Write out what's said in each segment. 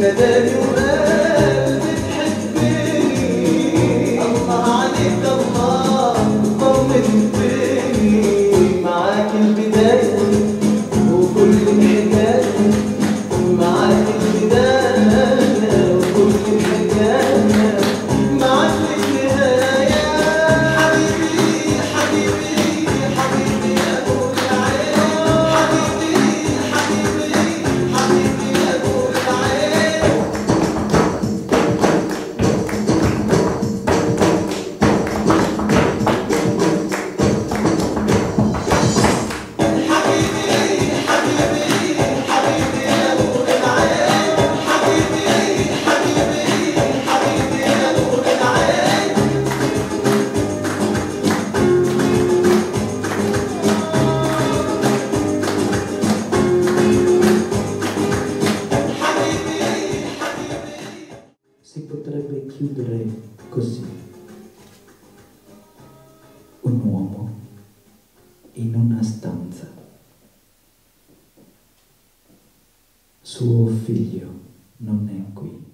نداني ولا chiudere così. Un uomo in una stanza. Suo figlio non è qui.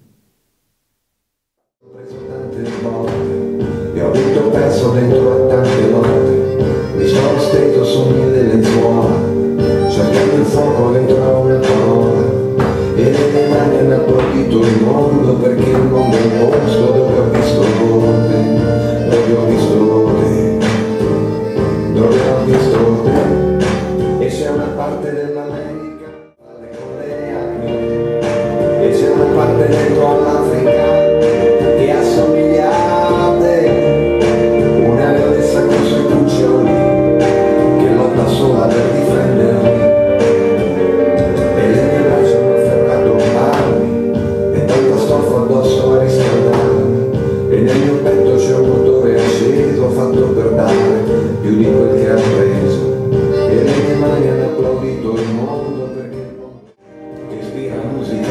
vedere con assomigliate. Una leonessa con sui cuccioli che lotta sola per difendermi. E le mie braccia hanno afferrato un e poi stoffa addosso a riscaldarmi. E nel mio petto c'è un motore acceso fatto per dare più di quel che ha preso. E le mie mani hanno applaudito il mondo perché il mondo che ispira musica